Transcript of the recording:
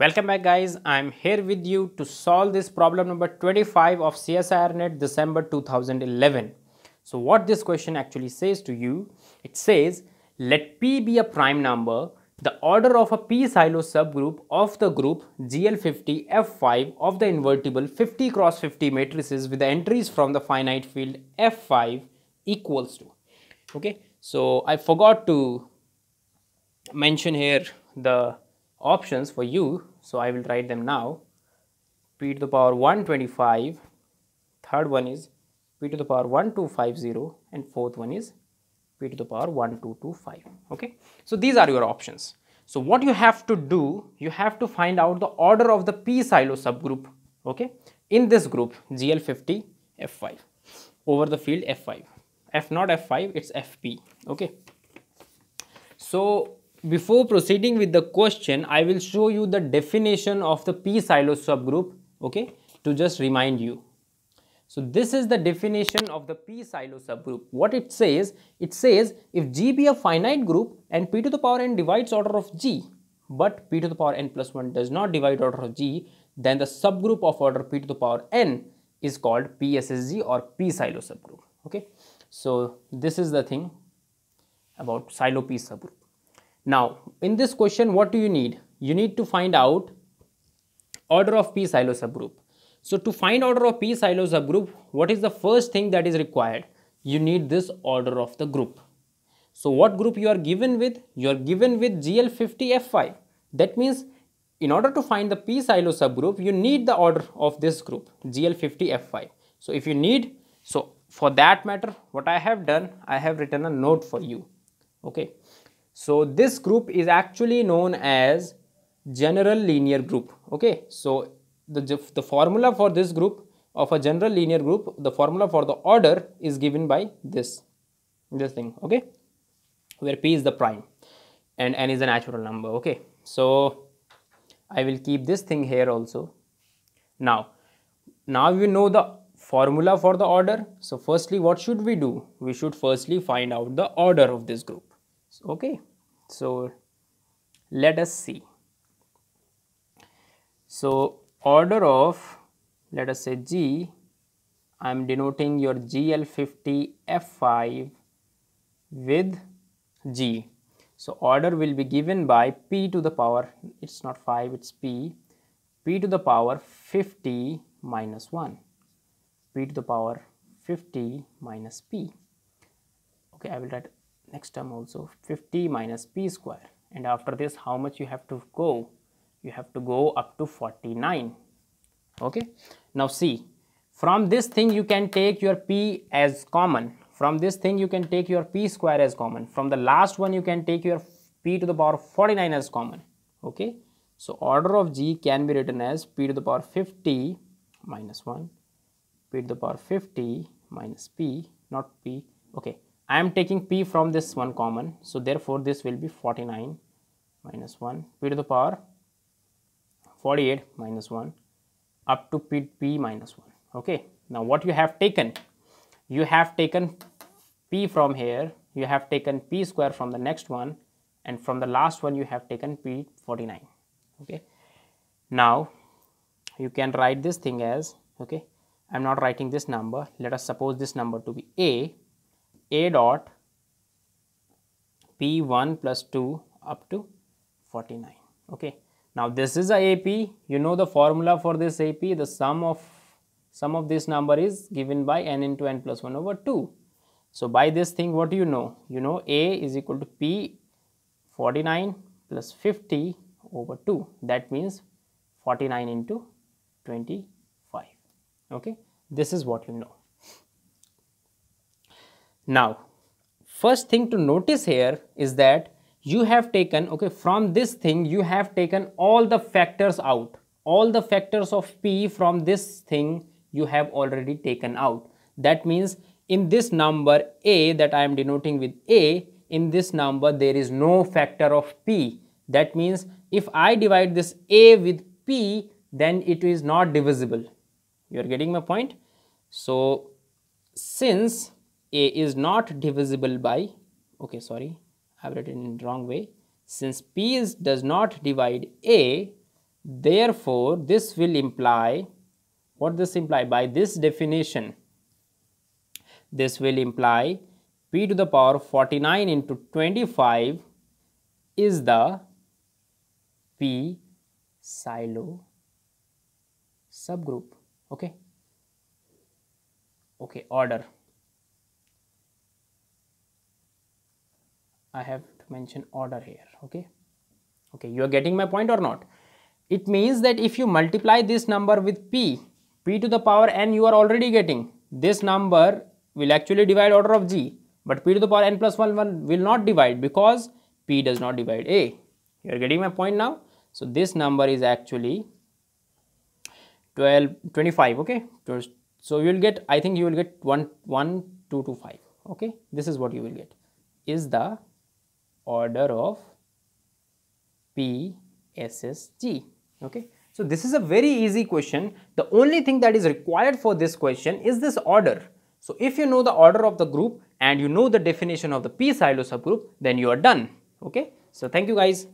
Welcome back guys, I am here with you to solve this problem number 25 of CSIR December 2011. So what this question actually says to you, it says let P be a prime number, the order of a P-Sylow subgroup of the group GL50 F5 of the invertible 50 cross 50 matrices with the entries from the finite field F5 equals to. Okay, so I forgot to mention here the options for you. So I will write them now. p to the power 125, third one is p to the power 1250 and fourth one is p to the power 1225. Okay. So these are your options. So what you have to do, you have to find out the order of the p Sylow subgroup. Okay. In this group GL50 F5 over the field F5. F not F5, it's FP. Okay. So before proceeding with the question, I will show you the definition of the p-Sylow subgroup, okay, to just remind you. So this is the definition of the p-Sylow subgroup. What it says, it says if G be a finite group and p to the power n divides order of G, but p to the power n plus 1 does not divide order of G, then the subgroup of order p to the power n is called PSSG or p-Sylow subgroup, okay. So this is the thing about Sylow p subgroup. Now, in this question, what do you need? You need to find out order of p Sylow subgroup. So, to find order of p Sylow subgroup, what is the first thing that is required? You need this order of the group. So, what group you are given with? You are given with GL50F5. That means, in order to find the p Sylow subgroup, you need the order of this group, GL50F5. So, if you need, so for that matter, what I have done, I have written a note for you. Okay. So this group is actually known as general linear group. Okay, so the, the formula for this group of a general linear group, the formula for the order is given by this, this thing, okay, where p is the prime and n is a natural number, okay. So I will keep this thing here also. Now, now you know the formula for the order. So firstly, what should we do? We should firstly find out the order of this group okay so let us see. So order of let us say g i am denoting your gl50 f5 with g. So order will be given by p to the power it's not 5 it's p. P to the power 50 minus 1 p to the power 50 minus p. Okay i will write next term also 50 minus p square. And after this how much you have to go? You have to go up to 49 okay? Now see from this thing you can take your p as common. From this thing you can take your p square as common. From the last one you can take your p to the power 49 as common. Okay? So order of g can be written as p to the power 50 minus 1 p to the power 50 minus p not p. Okay I am taking p from this one common. So therefore this will be 49 minus 1 p to the power 48 minus 1 up to p, p minus 1. Okay. Now what you have taken? You have taken p from here. You have taken p square from the next one and from the last one you have taken p 49. Okay. Now you can write this thing as okay. I am not writing this number. Let us suppose this number to be a a dot p1 plus 2 up to 49 okay. Now this is a ap you know the formula for this ap the sum of sum of this number is given by n into n plus 1 over 2 so by this thing what do you know? You know a is equal to p 49 plus 50 over 2 that means 49 into 25 okay. This is what you know now, first thing to notice here is that you have taken, okay, from this thing, you have taken all the factors out. All the factors of P from this thing you have already taken out. That means in this number A that I am denoting with A, in this number there is no factor of P. That means if I divide this A with P, then it is not divisible. You are getting my point? So, since a is not divisible by okay sorry I have written in wrong way since p is does not divide a Therefore, this will imply, what this imply? By this definition, this will imply p to the power 49 into 25 is the p Sylow subgroup. Okay. Okay, order. I have to mention order here. Okay. Okay, you are getting my point or not? It means that if you multiply this number with p, p to the power n you are already getting. This number will actually divide order of g, but p to the power n plus 1, 1 will not divide because p does not divide a. You are getting my point now? So, this number is actually 12, 25, okay? So, you will get, I think you will get 1, 1, 2 to 5, okay? This is what you will get, is the order of PSSG okay? So this is a very easy question. The only thing that is required for this question is this order. So if you know the order of the group and you know the definition of the p Sylow subgroup then you are done. Okay? So thank you guys